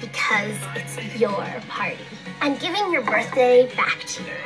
because it's your party. I'm giving your birthday back to you.